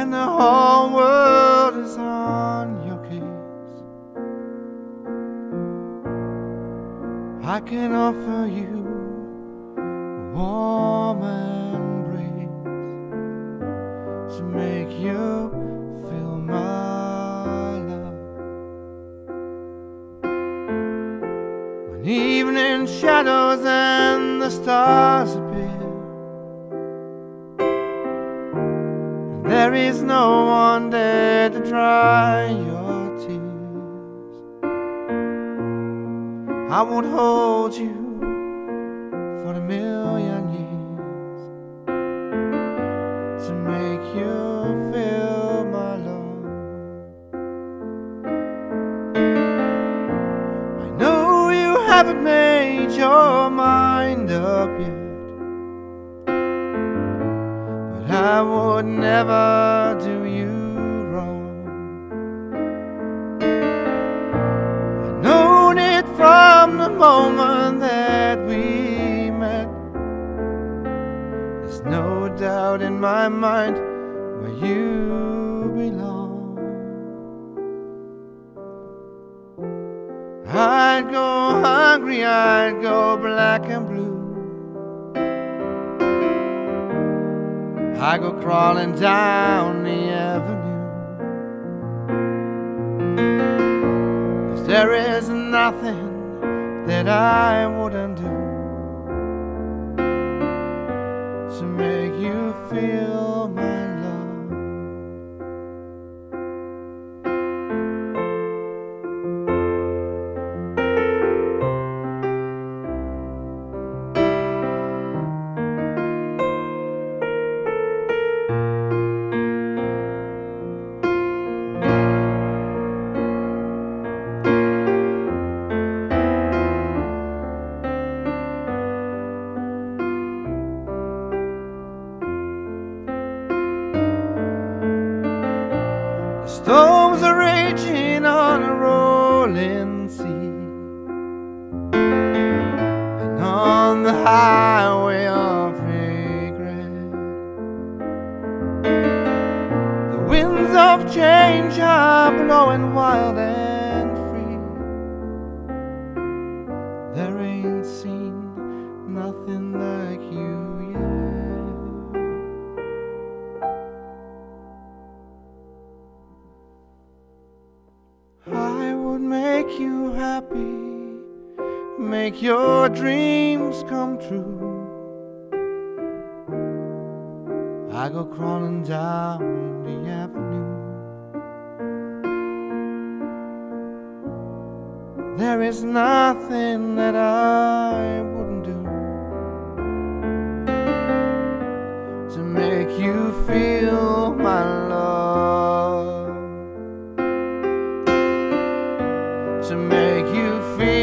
and the whole world is on your case. I can offer you a warm embrace to make you feel my love. When evening shadows and the stars there is no one there to dry your tears, I would hold you for a million years to make you feel my love. I know you haven't made your mind up yet, I would never do you wrong. I've known it from the moment that we met. There's no doubt in my mind where you belong. I'd go hungry, I'd go black and blue. I go crawling down the avenue. 'Cause there is nothing that I wouldn't do to make you feel my storms are raging on a rolling sea, and on the highway of regret, the winds of change are blowing wild and happy, make your dreams come true. I go crawling down the avenue. There is nothing that I to make you feel